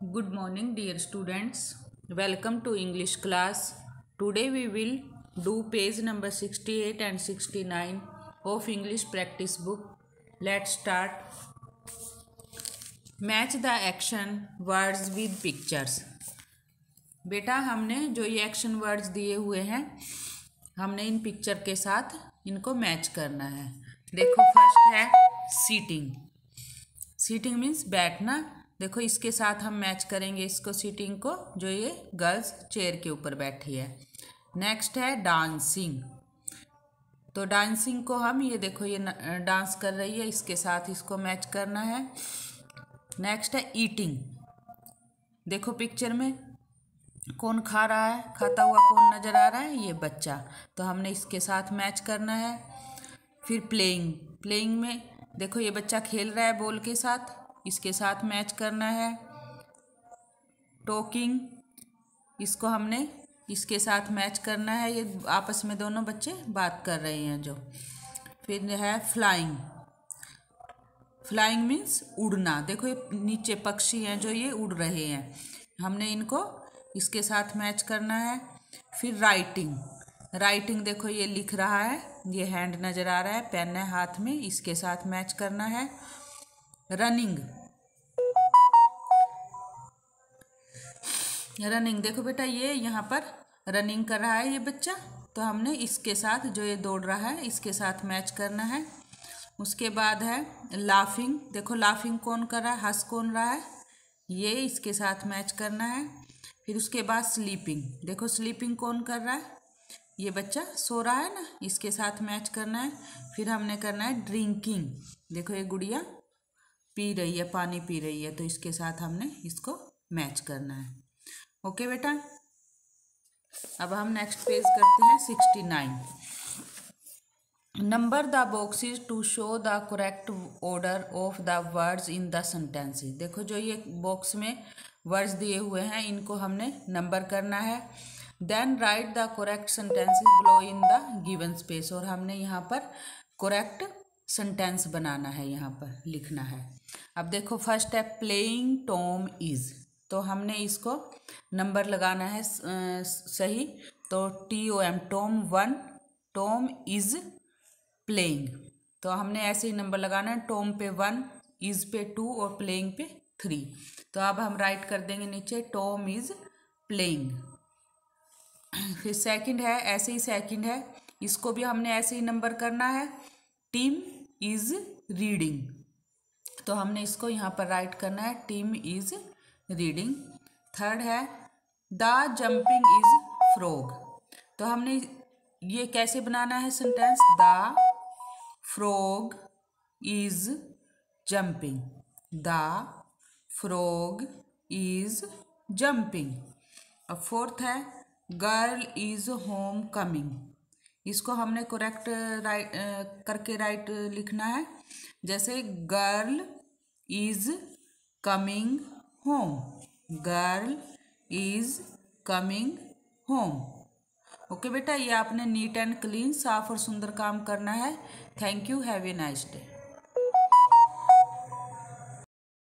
Good morning, dear students. Welcome to English class. Today we will do page number 68 and 69 of English practice book. Let's start. Match the action words with pictures. बेटा हमने जो ये action words दिए हुए हैं हमने इन picture के साथ इनको मैच करना है देखो फ़र्स्ट है सीटिंग सीटिंग मीन्स बैठना देखो, इसके साथ हम मैच करेंगे इसको सीटिंग को, जो ये गर्ल्स चेयर के ऊपर बैठी है। नेक्स्ट है डांसिंग तो डांसिंग को हम, ये देखो, ये डांस कर रही है, इसके साथ इसको मैच करना है। नेक्स्ट है ईटिंग देखो पिक्चर में, कौन खा रहा है, खाता हुआ कौन नज़र आ रहा है, ये बच्चा। तो हमने इसके साथ मैच करना है। फिर प्लेइंग प्लेइंग में, देखो, ये बच्चा खेल रहा है बॉल के साथ। इसके साथ मैच करना है। टोकिंग, इसको हमने इसके साथ मैच करना है। ये आपस में दोनों बच्चे बात कर रहे हैं जो। फिर है फ्लाइंग फ्लाइंग मीन्स उड़ना। देखो ये नीचे पक्षी हैं जो ये उड़ रहे हैं। हमने इनको इसके साथ मैच करना है। फिर राइटिंग राइटिंग देखो ये लिख रहा है। ये हैंड नज़र आ रहा है। पेन है हाथ में। इसके साथ मैच करना है। रनिंग। रनिंग, देखो बेटा ये यहाँ पर रनिंग कर रहा है ये बच्चा। तो हमने इसके साथ जो ये दौड़ रहा है, इसके साथ मैच करना है। उसके बाद है लाफिंग देखो लाफिंग कौन कर रहा है, हंस कौन रहा है? ये इसके साथ मैच करना है। फिर उसके बाद स्लीपिंग देखो स्लीपिंग कौन कर रहा है? ये बच्चा सो रहा है ना, इसके साथ मैच करना है। फिर हमने करना है ड्रिंकिंग देखो ये गुड़िया पी रही है, पानी पी रही है तो इसके साथ हमने इसको मैच करना है। ओके बेटा? अब हम नेक्स्ट पेज करते हैं sixty nine number the boxes to show the correct order of the words in the sentences देखो जो ये बॉक्स में वर्ड्स दिए हुए हैं, इनको हमने नंबर करना है। Then write the correct sentences below in the given space और हमने यहाँ पर करेक्ट सेंटेंस बनाना है, यहाँ पर लिखना है। अब देखो फ़र्स्ट है प्लेइंग टॉम इज़ तो हमने इसको नंबर लगाना है सही? तो T O M Tom one Tom is playing तो हमने ऐसे ही नंबर लगाना है टॉम पे वन इज़ पे टू और प्लेइंग पे थ्री तो अब हम राइट कर देंगे नीचे टॉम इज़ प्लेइंग फिर सेकंड है, ऐसे ही सेकंड है। इसको भी हमने ऐसे ही नंबर करना है टीम इज़ रीडिंग तो हमने इसको यहाँ पर राइट करना है टीम इज़ रीडिंग थर्ड है द जंपिंग इज़ फ्रॉग तो हमने ये कैसे बनाना है sentence the frog is jumping the frog is jumping अब फोर्थ है गर्ल इज़ होम कमिंग इसको हमने करेक्ट राइट करके राइट लिखना है। जैसे girl is coming home girl is coming home okay बेटा, ये आपने नीट एंड क्लीन साफ़ और सुंदर काम करना है। Thank you have a nice day